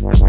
Bye.